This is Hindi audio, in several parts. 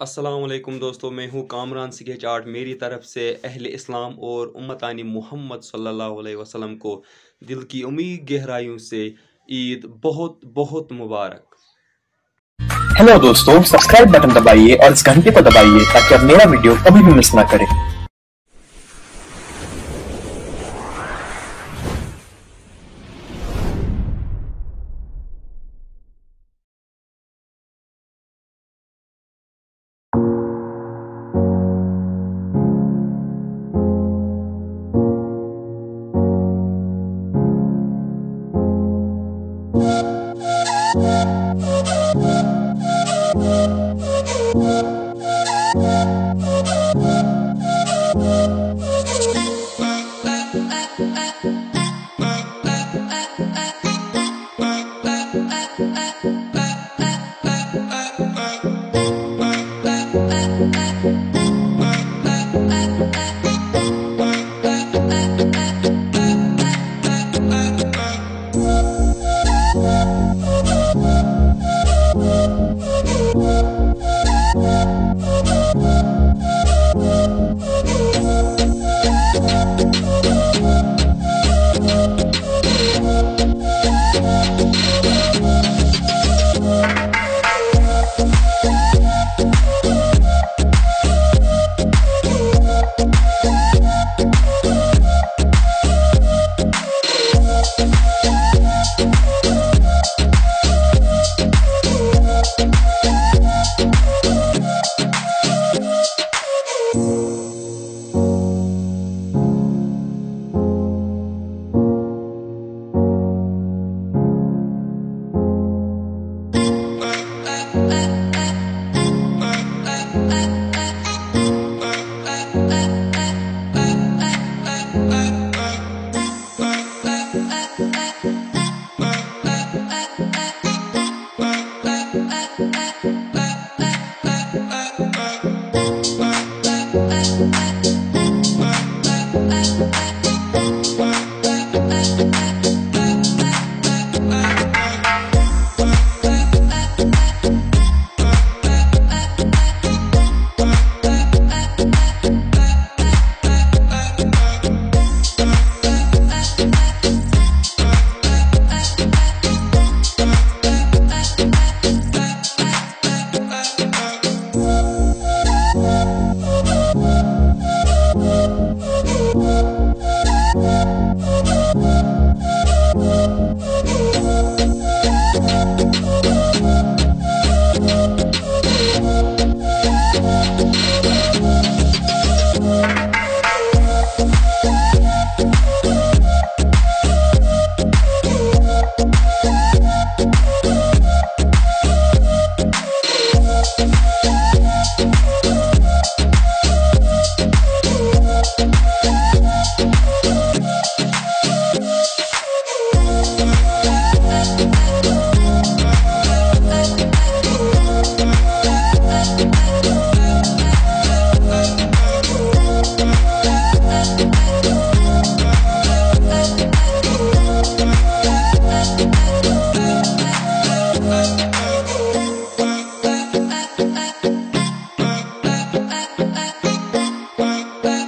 अस्सलाम दोस्तों, मैं हूँ कामरान सिकेच आर्ट मेरी तरफ़ से अहल इस्लाम और उम्मतानी मोहम्मद सल्लल्लाहु अलैहि वसल्लम को दिल की उम्मीद गहराइयों से ईद बहुत बहुत मुबारक। हेलो दोस्तों सब्सक्राइब बटन दबाइए और इस घंटे को दबाइए ताकि आप मेरा वीडियो कभी भी मिस ना करें। Bye.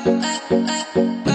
uh, uh, uh.